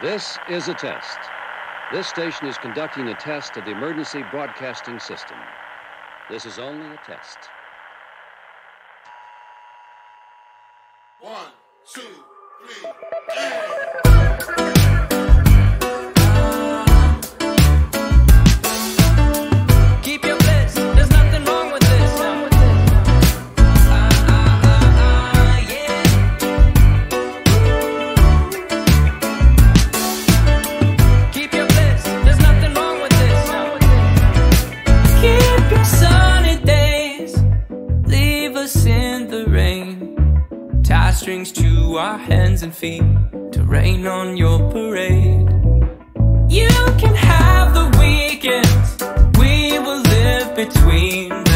This is a test. This station is conducting a test of the emergency broadcasting system. This is only a test. One, two, three, and. Strings to our hands and feet to rain on your parade. You can have the weekends. We will live between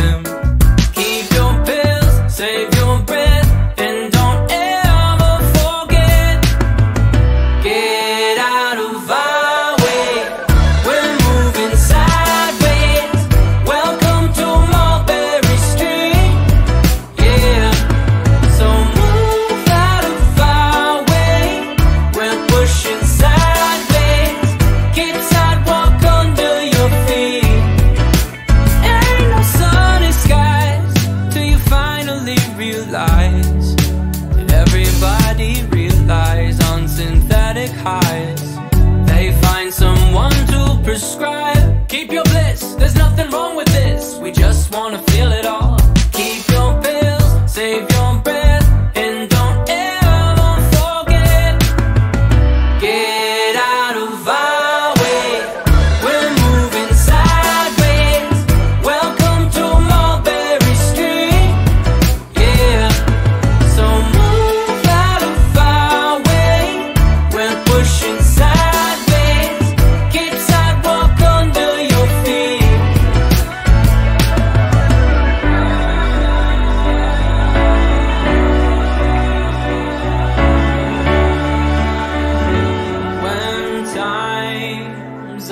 realize that everybody relies on synthetic highs. They find someone to prescribe. Keep your bliss, there's nothing wrong with this. We just wanna feel it all.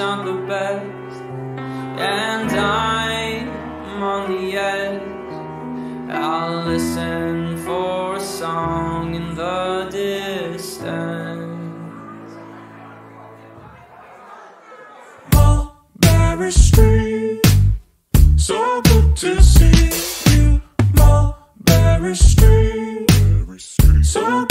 Aren't the best and I'm on the edge, I'll listen for a song in the distance. Mulberry Street. So good to see you, Mulberry Street. So